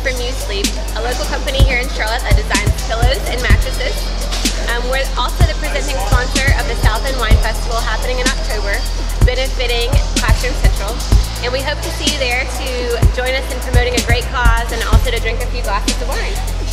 from Muse Sleep, a local company here in Charlotte that designs pillows and mattresses. Um, we're also the presenting sponsor of the South End Wine Festival happening in October, benefiting Classroom Central. And we hope to see you there to join us in promoting a great cause and also to drink a few glasses of wine.